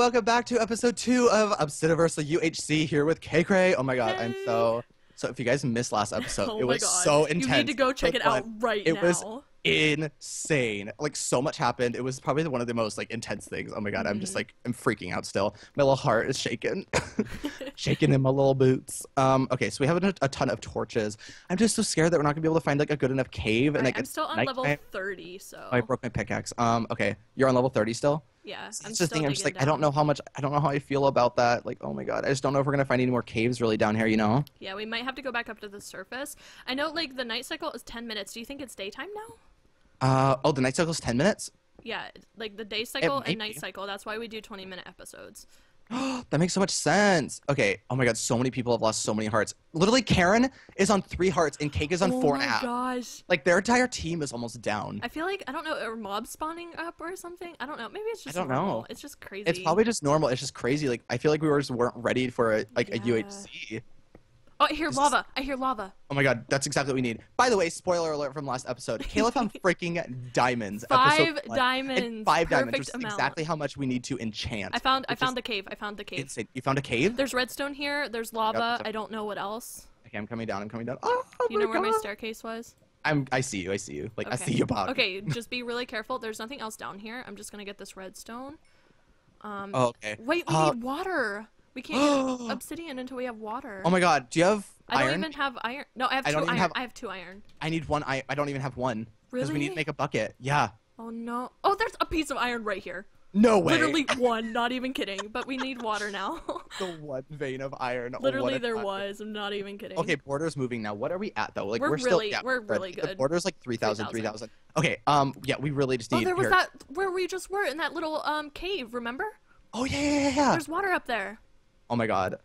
welcome back to episode two of Obsidiversal UHC here with Kaykrae. Oh my god, I'm so so. If you guys missed last episode, oh it was God. so intense. You need to go check it out right It now. was insane. Like so much happened. It was probably one of the most like intense things. Oh my god, I'm just Mhm. like I'm freaking out still. My little heart is shaking, shaking in my little boots. Um. Okay, so we have a, a ton of torches. I'm just so scared that we're not gonna be able to find like a good enough cave and like I'm still on level 30, so Oh, I broke my pickaxe. Um. Okay, you're on level 30 still. Yeah, It's I'm the thing. I'm just like, I don't know how much. I don't know how I feel about that. Like, oh my god, I just don't know if we're gonna find any more caves really down here. You know? Yeah, we might have to go back up to the surface. I know, like the night cycle is 10 minutes. Do you think it's daytime now? Uh. Oh, the night cycle is 10 minutes. Yeah, like the day cycle and night be. cycle. That's why we do 20 minute episodes. that makes so much sense. Okay. Oh my god, so many people have lost so many hearts. Literally, Karen is on three hearts and Cake is on oh four my and gosh. Like their entire team is almost down. I feel like I don't know, are mobs spawning up or something? I don't know. Maybe it's just I don't normal. know. It's just crazy. It's probably just normal. It's just crazy. Like I feel like we were just weren't ready for a, like a UHC. Oh, I hear lava. I hear lava. Oh my god, that's exactly what we need. By the way, spoiler alert from last episode. Kayla found freaking diamonds. Five diamonds. Five diamonds, which Perfect is amount. exactly how much we need to enchant. I found I found the cave. I found the cave. insane. You found a cave? There's redstone here. There's lava. a- I don't know what else. Okay, I'm coming down. I'm coming down. Oh, Do you know where my staircase was? I'm. I see you. I see you. Like I see you, Bob. Okay, just be really careful. There's nothing else down here. I'm just gonna get this redstone. Um, Oh, okay. wait, we uh, need water. We can't get obsidian until we have water. Oh my God. Do you have I don't even have iron. No, I have I two iron. have- I have two iron. I need one. I. I don't even have one. Really? Because we need to make a bucket. Yeah. Oh no. Oh, there's a piece of iron right here. No way. Literally one. Not even kidding. But we need water now. the one vein of iron. Oh, Literally, there was. I'm not even kidding. Okay, border's moving now. What are we at though? Like We're still really- yeah, we're good. really The good. border's like 3,000, 3,000. 3,000. Okay, um yeah, we really just need Oh, there was here. that where we just were in that little um cave. Remember? Oh yeah, yeah, yeah, yeah. There's water up there. Oh my god.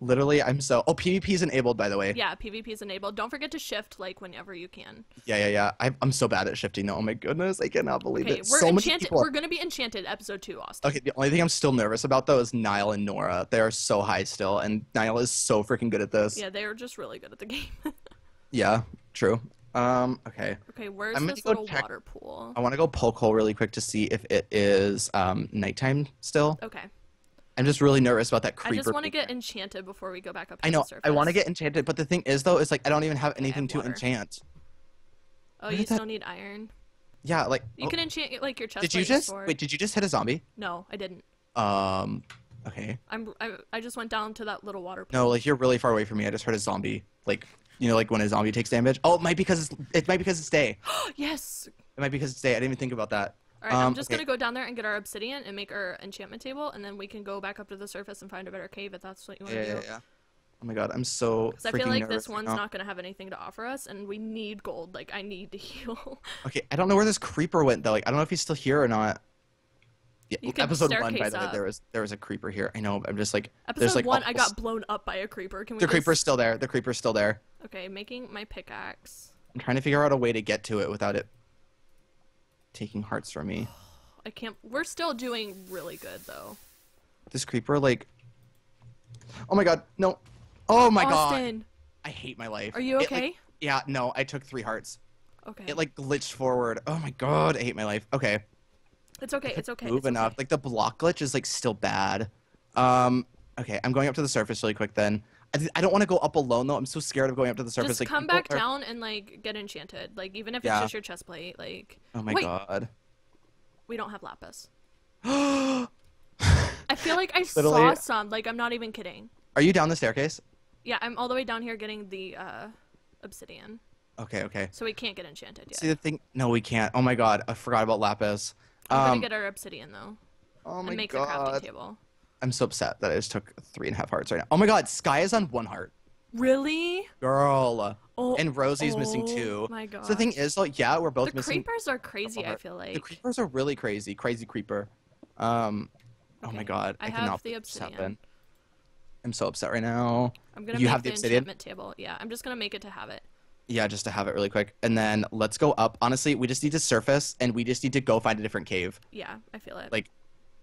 Literally, I'm so Oh, PvP is enabled by the way. Yeah, PvP is enabled. Don't forget to shift like whenever you can. Yeah, yeah, yeah. I'm, I'm so bad at shifting though. Oh my goodness, I cannot believe Okay, it. we're so many enchanted. people. We're gonna be enchanted. Episode two, Austin. Okay, the only thing I'm still nervous about though is Niall and Nora. They are so high still, and Niall is so freaking good at this. Yeah, they are just really good at the game. Yeah, true. Um, okay. okay, where's I'm this little check- water pool? I want to go poke hole really quick to see if it is um nighttime still. Okay, I'm just really nervous about that creeper. I just want to get enchanted before we go back up. To I know. The surface. I want to get enchanted, but the thing is, though, is like I don't even have anything to water. enchant. Oh, you did that- need iron. Yeah, like. You oh, can enchant like your chest. did you just wait? Did you just hit a zombie? No, I didn't. Um. Okay. I'm. I, I just went down to that little water pool. No, like you're really far away from me. I just heard a zombie. Like you know, like when a zombie takes damage. Oh, it might be because it's, it might be because it's day. yes. It might be because it's day. I didn't even think about that. All right, I'm Um, just okay. gonna go down there and get our obsidian and make our enchantment table, and then we can go back up to the surface and find a better cave if that's what you want to yeah, do. yeah. yeah. Oh my god, I'm so. Because I feel like this one's now. not gonna have anything to offer us, and we need gold. Like I need to heal. Okay, I don't know where this creeper went though. Like I don't know if he's still here or not. Yeah, You episode one, by the way, there was there was a creeper here. I know. I'm just like Episode there's like one, I got blown up by a creeper. Can we? The just- creeper's still there. The creeper's still there. Okay, making my pickaxe. I'm trying to figure out a way to get to it without it taking hearts from me. I can't. We're still doing really good though. This creeper, like, oh my god, no, oh my god, Austin, I hate my life. are you It, like- okay? yeah, no, I took three hearts. okay. It like glitched forward. Oh my god, I hate my life. Okay, it's okay. It's okay. move it's enough. okay. Like the block glitch is like still bad. Um, okay, I'm going up to the surface really quick then. I, I don't want to go up alone though. I'm so scared of going up to the surface. Just like come back are- down and like get enchanted. Like even if Yeah. it's just your chest plate. Like Oh my Wait. god. we don't have lapis. I feel like I saw Literally- some. Like I'm not even kidding. Are you down the staircase? Yeah, I'm all the way down here getting the uh, obsidian, Okay, okay. so we can't get enchanted yet. See the thing? No, we can't. Oh my god, I forgot about lapis. I'm Um, gonna get our obsidian though, oh my and make the crafting god, table. I'm so upset that I just took three and a half hearts right now. Oh my god, Sky is on one heart, Really? girl, Oh, and Rosii's missing oh two. My god. So the thing is, like, yeah, we're both the missing. creepers are crazy. I feel like. The creepers are really crazy, crazy creeper. Um, oh my god, I I, have cannot the obsidian. I'm so upset right now. I'm gonna You make have the the obsidian? enchantment table. Yeah, I'm just gonna make it to have it. Yeah, just to have it really quick, and then let's go up. Honestly, we just need to surface, and we just need to go find a different cave. Yeah, I feel it. Like,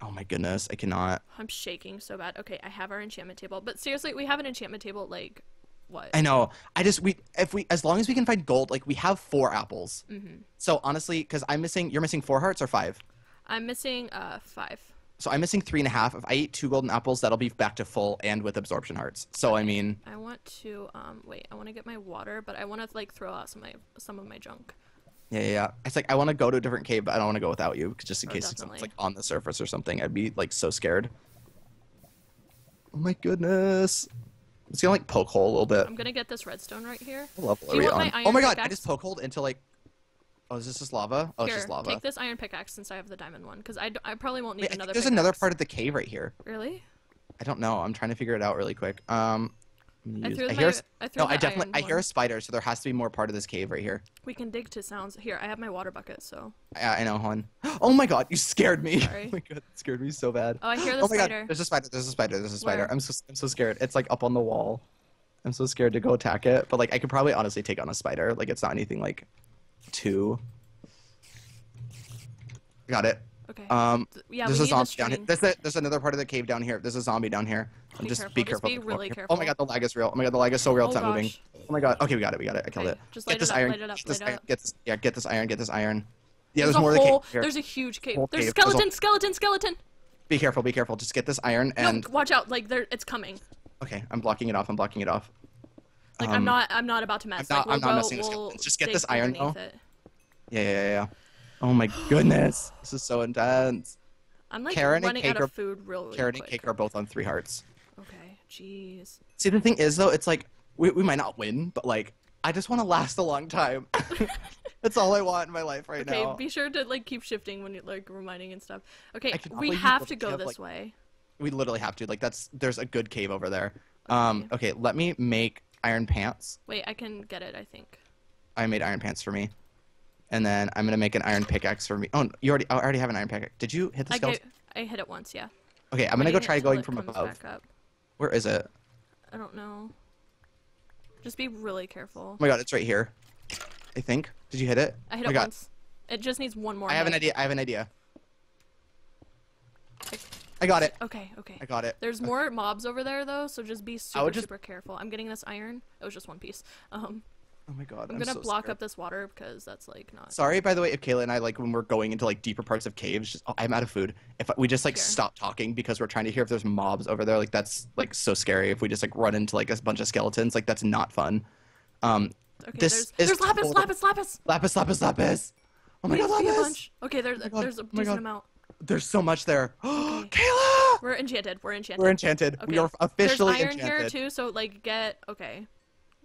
oh my goodness, I cannot. I'm shaking so bad. Okay, I have our enchantment table. But seriously, we have an enchantment table like what? I know. I just we if we as long as we can find gold, like we have four apples. hmm So honestly, because I'm missing, you're missing four hearts or five. I'm missing uh five. So I'm missing three and a half. If I eat two golden apples, that'll be back to full and with absorption hearts. So I mean, I want to um wait. I want to get my water, but I want to like throw out some of my some of my junk. Yeah, yeah. yeah. It's like I want to go to a different cave, but I don't want to go without you, just in Oh, case definitely. like on the surface or something. I'd be like so scared. Oh my goodness! It's gonna like poke hole a little bit. I'm gonna get this redstone right here. What level Do you we want my iron Oh my god! I just poke hole into like. Oh, is this just lava? Oh, here, it's just lava. take this iron pickaxe since I have the diamond one, because I, d- I probably won't need Wait, I another. there's another part of the cave right here. Really? I don't know. I'm trying to figure it out really quick. Um, I threw I my- hear. s- I threw no, I definitely. iron I hear a spider, so there has to be more part of this cave right here. We can dig to sounds. Here, I have my water bucket, so. I, I know, hon. Oh my god, you scared me. Sorry. oh my god, that scared me so bad. Oh, I hear the oh my spider. god, there's a spider. There's a spider. There's a spider. Where? I'm so I'm so scared. It's like up on the wall. I'm so scared to go attack it, but like I could probably honestly take on a spider. Like it's not anything like too. Got it. Okay. Um, yeah, there's we a need zombie the down here. string. There's, a, there's another part of the cave down here. There's a zombie down here. Be just careful, be just careful. be really floor. Oh my god, the lag is real. Oh my god, the lag is so real. It's Oh not moving. Oh my god. Okay, we got it. We got it. I killed Okay, it. just get this up, iron. light it up, get this iron. Get this. Yeah, get this iron. Get this iron. Yeah, There's, there's, more a of the cave here. There's a huge cave. Whole There's cave. There's a- skeleton, skeleton, skeleton. Be careful. Be careful. Just get this iron and. No, watch out! Like there, it's coming. Okay, I'm blocking it off. I'm blocking it off. Like Um, I'm not, I'm not about to mess. not- like, we'll I'm not go, messing with we'll. Just get this iron, though. it. Yeah, yeah, yeah, yeah. Oh my goodness, this is so intense. I'm like Karen and running Cake out of food real, really Karen and quick. Cake are both on three hearts. Okay, jeez. See, the thing is, though, it's like we, we might not win, but like I just want to last a long time. That's all I want in my life right Okay, now. Okay, be sure to like keep shifting when you're like reminding and stuff. Okay, we have to go this like- way. We literally have to. Like that's there's a good cave over there. Um, okay, let me make iron pants. Wait, I can get it. I think. I made iron pants for me, and then I'm gonna make an iron pickaxe for me. Oh, you already I already have an iron pickaxe. Did you hit the I skeleton? get, I hit it once. Yeah. Okay, I'm gonna go try going from above. Where is it? I don't know. Just be really careful. Oh my god, it's right here. I think. Did you hit it? I hit oh it God. once. It just needs one more. I have an idea. I have an idea. I- I got it. Okay, okay. I got it. There's more mobs over there though, so just be super just- super careful. I'm getting this iron. It was just one piece. Um, Oh my god. I'm, I'm, gonna so block scared. up this water because that's like not. Sorry, by the way, if Kayla and I like when we're going into like deeper parts of caves, just oh, I'm out of food. If we just like Sure. stop talking because we're trying to hear if there's mobs over there, like that's like so scary. If we just like run into like a bunch of skeletons, like that's not fun. Um, Okay, this there's, is there's lapis, lapis, lapis. lapis, lapis, lapis. Oh my Needs god, be a bunch. Okay, there's my God, there's a oh decent amount. There's so much there. Okay. Kayla, We're enchanted. We're enchanted. we're enchanted. We are officially There's iron enchanted. here too, so like get okay.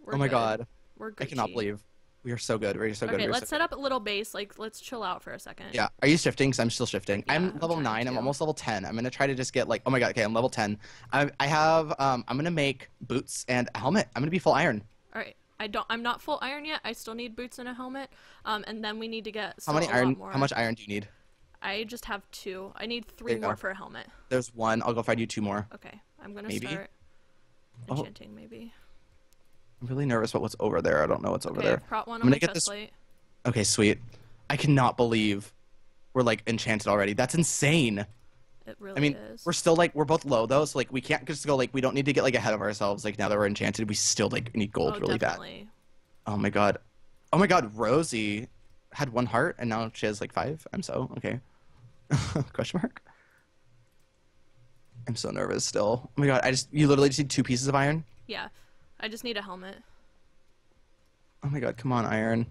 We're oh my good. god, We're I cannot believe we are so good. We're so good. Okay, we're let's so set up a little base. Like let's chill out for a second. Yeah. Are you shifting? Because I'm still shifting. Yeah, I'm I'm level trying nine. I'm almost level ten. I'm gonna try to just get like. Oh my god. Okay, I'm level ten. I I have um. I'm gonna make boots and a helmet. I'm gonna be full iron. All right. I don't. I'm not full iron yet. I still need boots and a helmet. Um, and then we need to get. How many iron? How much iron do you need? I just have two. I need three more go. for a helmet. There's one. I'll go find you two more. Okay, I'm gonna Maybe? start Oh. enchanting maybe. I'm really nervous about what's over there. I don't know what's over Okay, there. Brought one I'm on gonna get this-. Okay, sweet. I cannot believe we're like enchanted already. That's insane. It really I mean, is. we're still like we're both low though, so like we can't just go like we don't need to get like ahead of ourselves. Like now that we're enchanted, we still like need gold oh, really bad. Oh my god. Oh my god, Rosii had one heart and now she has like five. I'm so okay. Question mark. I'm so nervous still. Oh my god, I just you literally just need two pieces of iron. Yeah, I just need a helmet. Oh my god, come on, iron.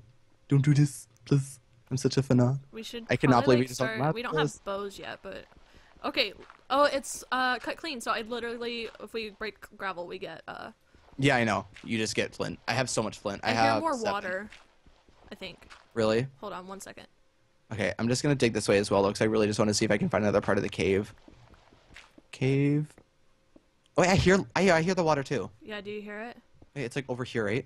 Don't do this, please. I'm such a fan. We should. I cannot probably, believe we like, just talked start. about We don't have bows yet, but okay. Oh, it's uh cut clean. So I literally, if we break gravel, we get uh. Yeah, I know. You just get flint. I have so much flint. I, I, have more seven. water. I think. Really? Hold on one second. Okay, I'm just gonna dig this way as well, because I really just want to see if I can find another part of the cave. Cave. Oh, I hear. I, I hear the water too. Yeah, do you hear it? It's like over here, right?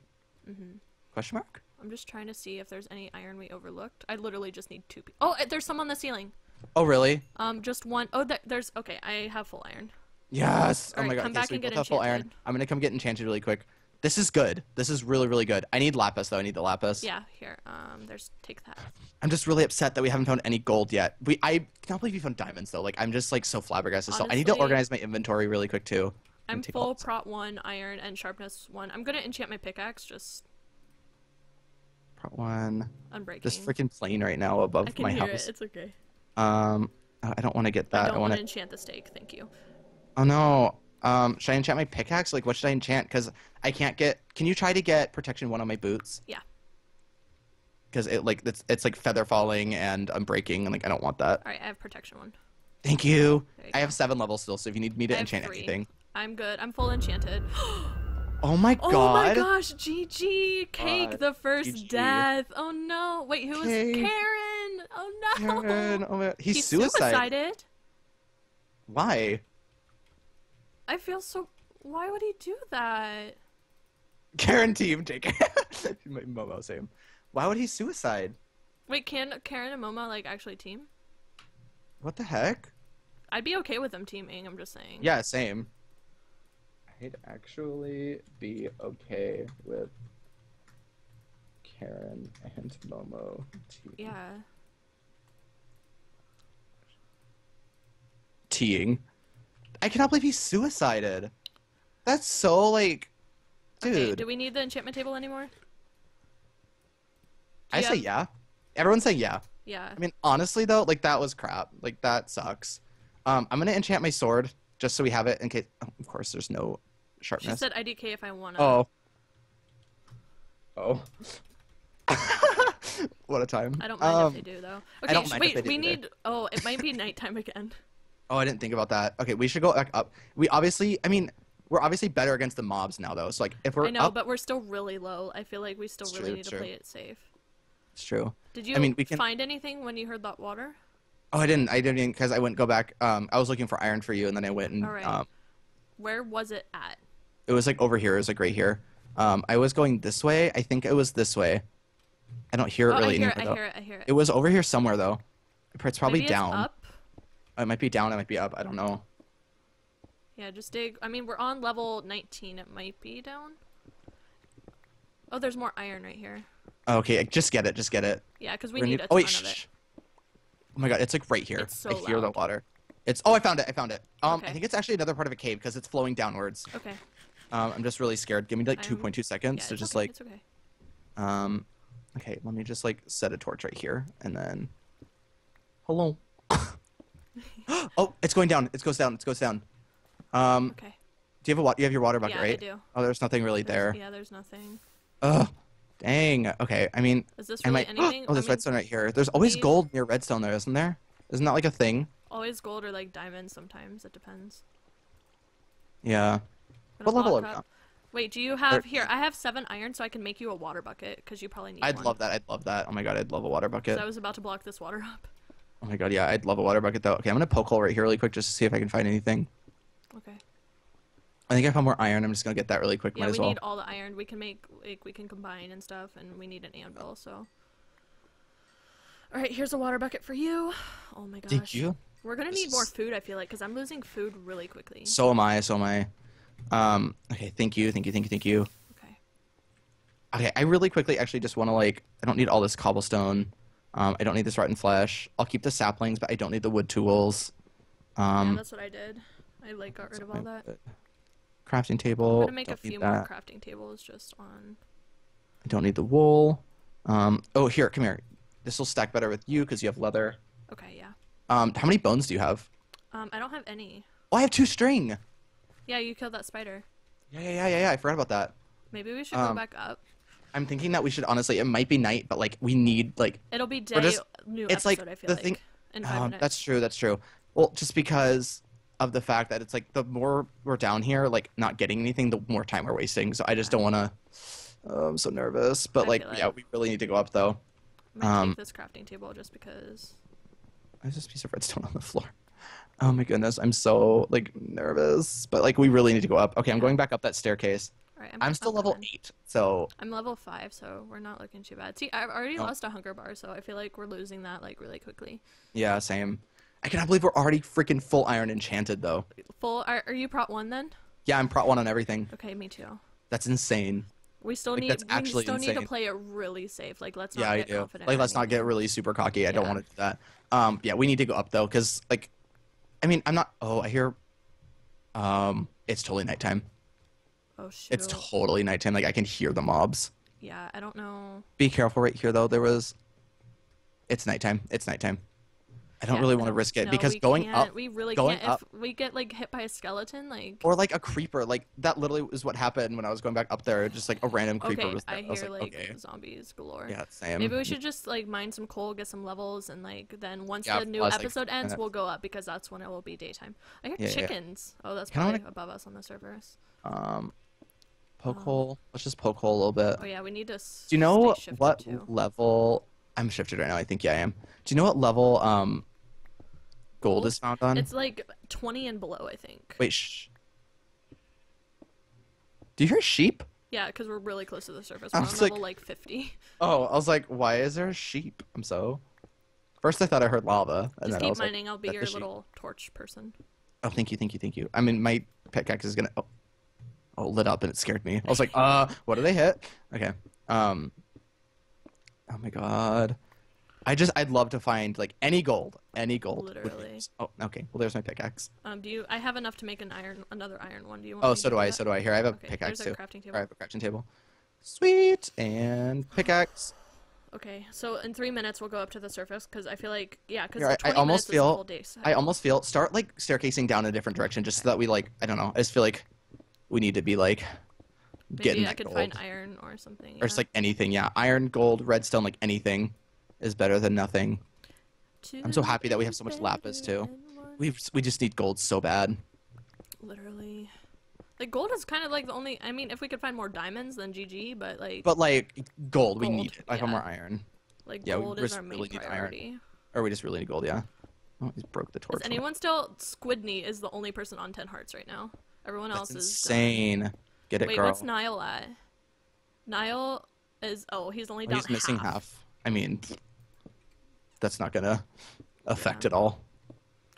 Mhm. Question mark? I'm just trying to see if there's any iron we overlooked. I literally just need two. Pe- oh, uh, there's some on the ceiling. Oh, really? Um, just one. Oh, th- there's. Okay, I have full iron. Yes. oh my god. come okay, back so and get have full iron. enchanted. I'm gonna come get enchanted really quick. This is good. This is really, really good. I need lapis though. I need the lapis. Yeah, here. Um, there's. Take that. I'm just really upset that we haven't found any gold yet. We I cannot believe you found diamonds though. Like I'm just like so flabbergasted. so I need to organize my inventory really quick too. I'm full prot one iron and sharpness one. I'm gonna enchant my pickaxe. Just Part one. unbreaking. This freaking plane right now above I can my hear house. it. It's okay. Um, I don't want to get that. I, don't want want to. to enchant the steak. Thank you. Oh no. Um, should I enchant my pickaxe? Like, what should I enchant? Because I can't get. Can you try to get protection one on my boots? Yeah. Because it like it's it's like feather falling and I'm breaking and like I don't want that. All right, I have protection one. Thank you. You I go. have seven levels still, so if you need me to I enchant anything. I'm good. I'm full enchanted. Oh my god. Oh my gosh, GG, cake, God, the first GG. death. Oh no, wait, who was. Karen? Oh no, Karen, oh my, he's he suicide. suicided. Why? I feel so. Why would he do that? Karen team, JK. Momo, same. Why would he suicide? Wait, can Karen and Momo like actually team? What the heck? I'd be okay with them teaming. I'm just saying. Yeah, same. I'd actually be okay with Karen and Momo. te- Yeah. Teeing. I cannot believe he suicided. That's so like, dude. Okay, do we need the enchantment table anymore? I say yeah. Everyone's saying yeah. Yeah. I mean, honestly though, like that was crap. Like that sucks. Um, I'm gonna enchant my sword just so we have it in case. Oh, of course, there's no sharpness. She said IDK if I wanna. Oh. Oh. what a time. I don't mind Um, if they do though. I Okay, don't sh- mind if wait. they do we either. need. Oh, it might be nighttime again. Oh, I didn't think about that. Okay, we should go back up. We obviously, I mean, we're obviously better against the mobs now, though. So like, if we're I know, up, but we're still really low. I feel like we still really true, need to true. play it safe. it's true. Did you I mean, we can- find anything when you heard that water? Oh, I didn't. I didn't because I went go back. Um, I was looking for iron for you, and then I went and All right. um, Where was it at? it was like over here. It was like right here. Um, I was going this way. I think it was this way. I don't hear it oh, really I hear it. anymore I hear it. I hear it. It was over here somewhere though. It's probably Maybe down. It's up. It might be down. It might be up. I don't know. Yeah, just dig. I mean, we're on level 19. It might be down. Oh, there's more iron right here. Okay, just get it. Just get it. Yeah, because we need gonna- a oh wait, of it. Oh my god, it's like right here. It's so I hear the water. It's oh, I found it. I found it. Um, I think it's actually another part of a cave because it's flowing downwards. Okay. Um, I'm just really scared. Give me like I'm- 2.2 Yeah, seconds it's to just okay, like It's okay. um, okay. Let me just like set a torch right here and then. Hello. oh, it's going down. It goes down. It goes down. Um, Okay. do you have a You have your water bucket, Yeah, I right? do. Oh, there's nothing really There's- there. Yeah, there's nothing. Ugh. Dang. Okay. I mean, Is this I really might. anything? oh, there's I mean, redstone right here. There's always gold near redstone there, isn't there? Isn't that like a thing? always gold or like diamonds sometimes. It depends. Yeah. What level are we on? Wait, do you have here? I have seven iron, so I can make you a water bucket because you probably need I'd one. love that. I'd love that. Oh my god, I'd love a water bucket. I was about to block this water up. Oh my god, yeah, I'd love a water bucket though. Okay, I'm gonna poke hole right here really quick just to see if I can find anything. Okay. I think I found more iron. I'm just gonna get that really quick. Yeah, Might we as well. need all the iron. We can make like we can combine and stuff, and we need an anvil. So. All right, here's a water bucket for you. Oh my gosh. Thank you. We're gonna need more food. I feel like because I'm losing food really quickly. So am I. So am I. Um. Okay. Thank you. Thank you. Thank you. Thank you. Okay. Okay. I really quickly actually just want to like. I don't need all this cobblestone. Um. I don't need this rotten flesh. I'll keep the saplings, but I don't need the wood tools. yeah, Um. that's what I did. I like got rid of all that. Crafting table. I'm gonna make a don't need few more crafting tables just on. I don't need the wool. Um. Oh, here. Come here. This will stack better with you because you have leather. Okay, yeah. Um. How many bones do you have? Um, I don't have any. Oh, I have two string. Yeah, you killed that spider. Yeah, yeah, yeah, yeah, yeah. I forgot about that. Maybe we should Um, go back up. I'm thinking that we should honestly. It might be night, but like we need like. It'll be day just- new it's like. I feel the like thing- Um, that's true. That's true. Well, just because of the fact that it's like the more we're down here, like not getting anything, the more time we're wasting. So I just don't want to. Oh, I'm so nervous. But I like, yeah, we really need to go up though. I'm gonna um, take this crafting table just because. There's this piece of redstone on the floor. Oh my goodness, I'm so like nervous. But like, we really need to go up. Okay, I'm going back up that staircase. Right, I'm still level coming. eight, so I'm level five, so we're not looking too bad. See, I've already No. lost a hunger bar, so I feel like we're losing that like really quickly. yeah, same. I cannot believe we're already freaking full iron enchanted though. Full. Are, are you prot one then? Yeah, I'm prot one on everything. Okay, me too. That's insane. We still Like, need. that's we actually still need to play it really safe. Like, let's not yeah, I get do. confident. Like, let's not get really super cocky. I don't want to do that. Um, yeah, we need to go up though, because like, I mean, I'm not. Oh, I hear. Um, it's totally nighttime. Oh. It's totally nighttime. Like I can hear the mobs. yeah, I don't know. Be careful right here though. There was. It's nighttime. It's nighttime. I don't Yeah, really want to risk it no, because going can't. up we really going can't. If we get like hit by a skeleton, like or like a creeper, like that literally is what happened when I was going back up there. Just like a random creeper okay, was there. I I, hear was like, like okay, zombies galore. yeah, same. Maybe we should just like mine some coal, get some levels, and like then once Yeah, the new plus, like, episode ends, minutes. we'll go up because that's when it will be daytime. I hear Yeah, chickens. Oh, that's probably above us on the servers. Um, poke Um, hole. Let's just poke hole a little bit. Oh yeah, we need to. Do you know what too. level? I'm shifted right now. I think yeah, I am. Do you know what level um gold Gold? is found on? It's like 20 and below, I think. Wait, shh. Do you hear sheep? Yeah, because we're really close to the surface. I We're on was level like- like 50. Oh, I was like, why is there a sheep? I'm so. First, I thought I heard lava, and Just then I keep was like, mining. I'll be your little torch person. oh, thank you, thank you, thank you. I mean, my pickaxe is gonna. Oh, oh, lit up, and it scared me. I was like, uh, what did they hit? Okay. Um. Oh my god. I just, I'd love to find like any gold, any gold. Literally. Oh, okay. Well, there's my pickaxe. Um, do you? I have enough to make an iron, another iron one. Do you want? Oh, so do I. that? So do I. Here, I have a Okay, pickaxe too. crafting table. I have a crafting table. Sweet and pickaxe. Okay, so in three minutes we'll go up to the surface because I feel like yeah, because I- I almost minutes is a feel- I almost feel start like staircasing down a different direction just so that we like I don't know. I just feel like we need to be like getting Maybe I could gold. find iron or something. or just like anything. Yeah, iron, gold, redstone, like anything is better than nothing. I'm so happy that we have so much lapis, too. We we just need gold so bad. Literally. Like gold is kind of like the only. I mean, if we could find more diamonds, then GG. But like, But like gold, we need it. I yeah. more iron, like yeah, gold ris- is our main really need iron. priority. or we just really need gold. Yeah. Oh, he broke the torch. Is anyone still? Squidney is the only person on ten hearts right now. Everyone That's else is done. insane. Get it, Wait, girl. what's Niall at? Niall is. Oh, he's only Oh, down he's missing half. half. I mean, that's not gonna affect Yeah. it all.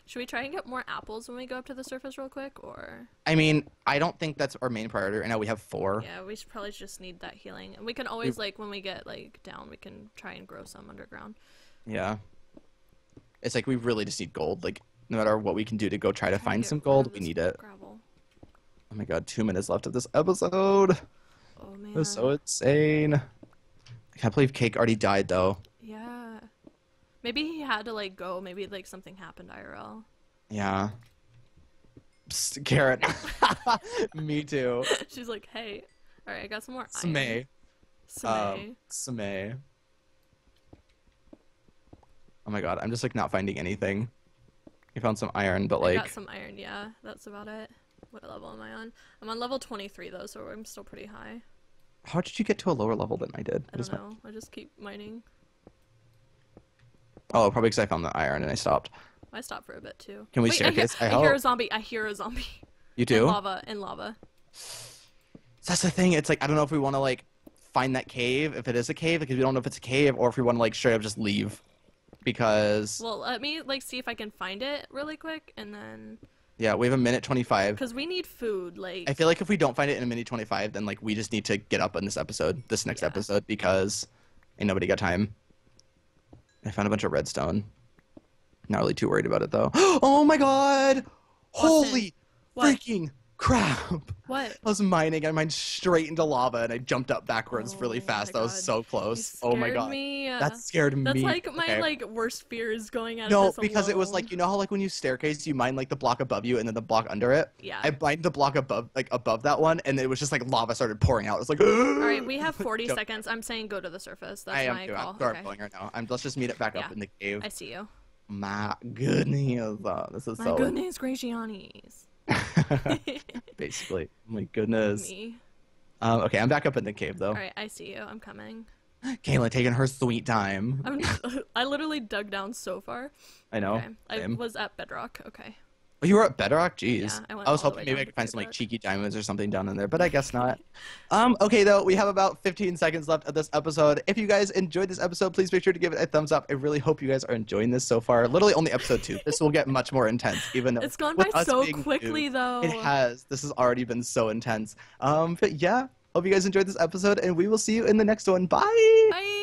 Should we try and get more apples when we go up to the surface real quick, or? I mean, I don't think that's our main priority right now. We have four. Yeah, we should probably just need that healing, and we can always like when we get like down, we can try and grow some underground. Yeah. It's like we really just need gold. Like no matter what we can do to go try to Try find some gold, we need it. Gravel. Oh my god, two minutes left of this episode. Oh man. It was so insane. I can't believe Cake already died though. Yeah. Maybe he had to like go. Maybe like something happened IRL. Yeah. Psst, Carrot. Me too. She's like, hey, all right, I got some more iron. Smay. Smay. Um, Smay. Oh my god, I'm just like not finding anything. I found some iron, but like I got some iron. Yeah, that's about it. What level am I on? I'm on level 23 though, so I'm still pretty high. how did you get to a lower level than I did? I don't know. I just keep mining. Oh, probably because I found the iron and I stopped. I stopped for a bit too. Can we Wait, I hear. I I, hear a zombie. I hear a zombie. You do? lava. In lava. That's the thing. It's like I don't know if we want to like find that cave if it is a cave because we don't know if it's a cave or if we want to like straight up just leave because Well, let me like see if I can find it really quick, and then yeah we have a minute 25 because we need food. Like i feel like if we don't find it in a minute 25 then like we just need to get up on this episode this next Yeah. episode because ain't nobody got time i found a bunch of redstone not really too worried about it though oh my god holy What? freaking crap what? I was mining. I mined straight into lava, and I jumped up backwards really Oh my fast. That was so close. Oh my god, Me. that scared That's me. That's like my Okay. like worst fear is going out No, because it was like you know how like when you staircase, you mine like the block above you and then the block under it. yeah. I mined the block above, like above that one, and it was just like lava started pouring out. It was like. All right, we have 40 seconds. I'm saying go to the surface. That's I am my too. call. I'm okay. Going right now. I'm, let's just meet it back up in the cave. I see you. My goodness, uh, this is My so goodness, Gracianis. basically. My goodness. Me. Um, okay, I'm back up in the cave though. All right, I see you. I'm coming. Kayla taking her sweet time. I'm. I literally dug down so far. I know. Okay. I was at bedrock. Okay. Oh, you were at Bedrock? Jeez. Yeah, I went was hoping maybe I could find some like cheeky diamonds or something down in there, but I guess not. um, okay though, we have about 15 seconds left of this episode. If you guys enjoyed this episode, please make sure to give it a thumbs up. I really hope you guys are enjoying this so far. Literally only episode two. This will get much more intense, even though It's gone by so quickly new, though. It has. This has already been so intense. Um, but yeah, hope you guys enjoyed this episode, and we will see you in the next one. Bye. Bye.